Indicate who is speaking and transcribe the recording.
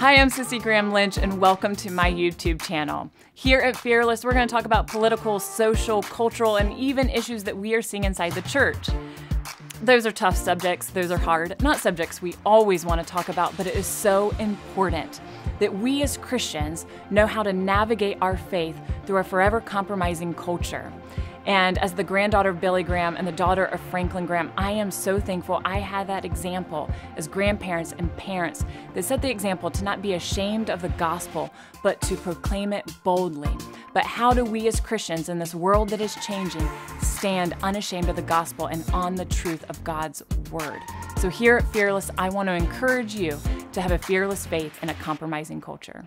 Speaker 1: Hi, I'm Cissie Graham Lynch, and welcome to my YouTube channel. Here at Fearless, we're going to talk about political, social, cultural, and even issues that we are seeing inside the church. Those are tough subjects, those are hard, not subjects we always want to talk about, but it is so important that we as Christians know how to navigate our faith through a forever compromising culture. And as the granddaughter of Billy Graham and the daughter of Franklin Graham, I am so thankful I had that example as grandparents and parents that set the example to not be ashamed of the gospel, but to proclaim it boldly. But how do we as Christians in this world that is changing stand unashamed of the gospel and on the truth of God's word? So here at Fearless, I want to encourage you to have a fearless faith in a compromising culture.